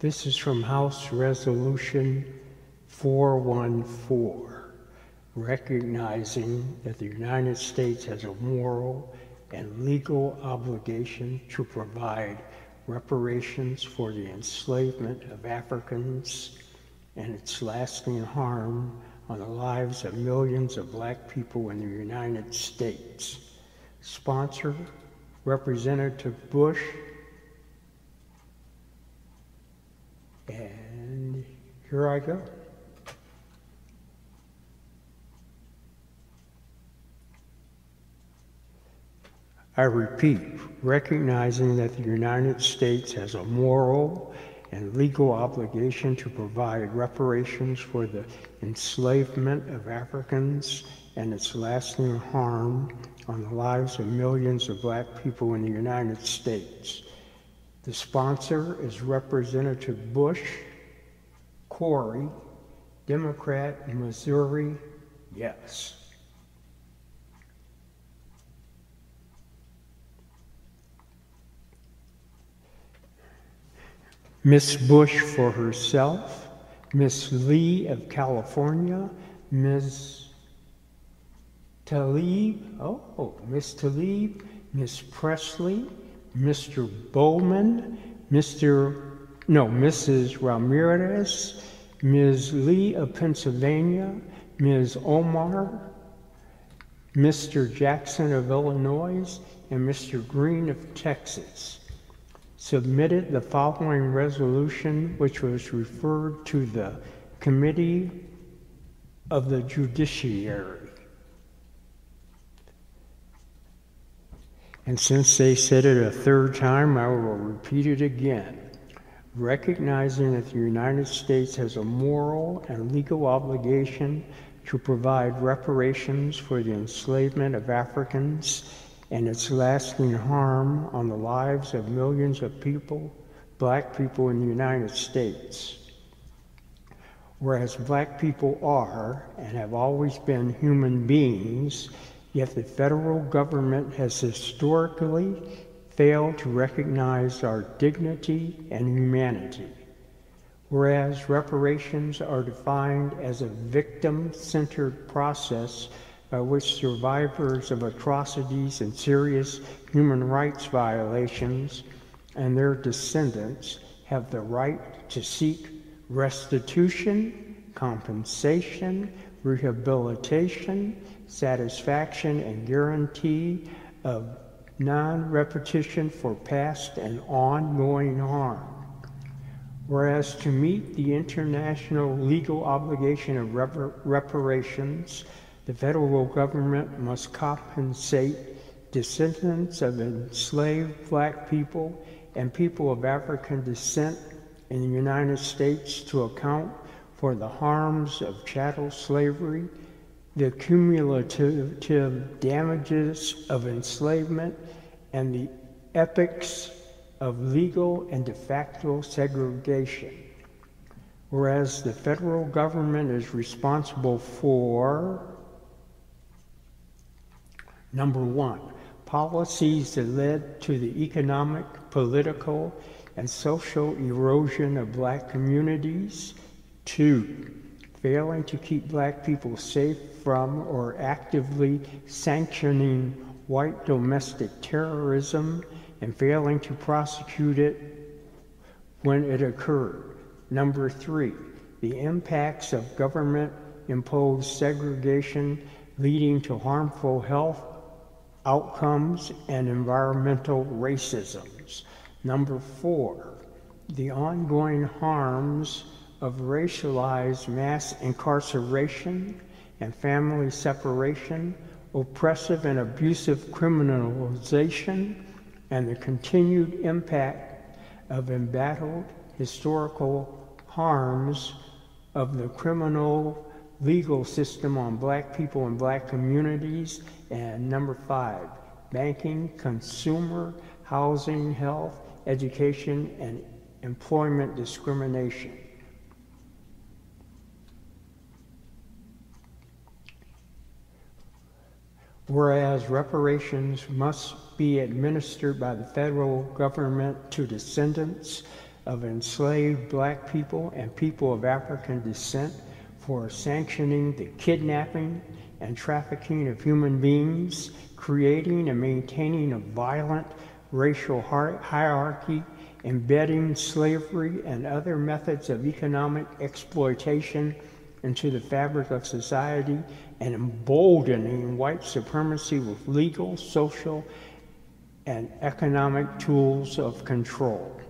This is from House Resolution 414, recognizing that the United States has a moral and legal obligation to provide reparations for the enslavement of Africans and its lasting harm on the lives of millions of black people in the United States. Sponsor, Representative Bush. And here I go. I repeat, recognizing that the United States has a moral and legal obligation to provide reparations for the enslavement of Africans and its lasting harm on the lives of millions of black people in the United States. The sponsor is Representative Bush Cori, Democrat, Missouri, yes. Miss Bush for herself, Miss Lee of California, Miss Tlaib, oh, Miss Tlaib, Miss Pressley, Mr. Bowman, Mr. No, Mrs. Ramirez, Ms. Lee of Pennsylvania, Ms. Omar, Mr. Jackson of Illinois, and Mr. Green of Texas submitted the following resolution, which was referred to the Committee of the Judiciary. And since they said it a third time, I will repeat it again. Recognizing that the United States has a moral and legal obligation to provide reparations for the enslavement of Africans and its lasting harm on the lives of millions of people, black people in the United States. Whereas black people are and have always been human beings, yet the federal government has historically failed to recognize our dignity and humanity. Whereas reparations are defined as a victim centered process by which survivors of atrocities and serious human rights violations and their descendants have the right to seek restitution, compensation, rehabilitation, satisfaction, and guarantee of non repetition for past and ongoing harm. Whereas to meet the international legal obligation of reparations, the federal government must compensate descendants of enslaved black people and people of African descent in the United States to account for the harms of chattel slavery, the cumulative damages of enslavement, and the epics of legal and de facto segregation. Whereas the federal government is responsible for Number one, policies that led to the economic, political, and social erosion of black communities. Two, failing to keep black people safe from or actively sanctioning white domestic terrorism and failing to prosecute it when it occurred. Number three, the impacts of government imposed segregation leading to harmful health outcomes and environmental racisms. Number four, the ongoing harms of racialized mass incarceration and family separation, oppressive and abusive criminalization, and the continued impact of embattled historical harms of the criminal legal system on black people and black communities. And number five, banking, consumer, housing, health, education, and employment discrimination. Whereas reparations must be administered by the federal government to descendants of enslaved black people and people of African descent for sanctioning the kidnapping and trafficking of human beings, creating and maintaining a violent racial hierarchy, embedding slavery and other methods of economic exploitation into the fabric of society and emboldening white supremacy with legal, social, and economic tools of control.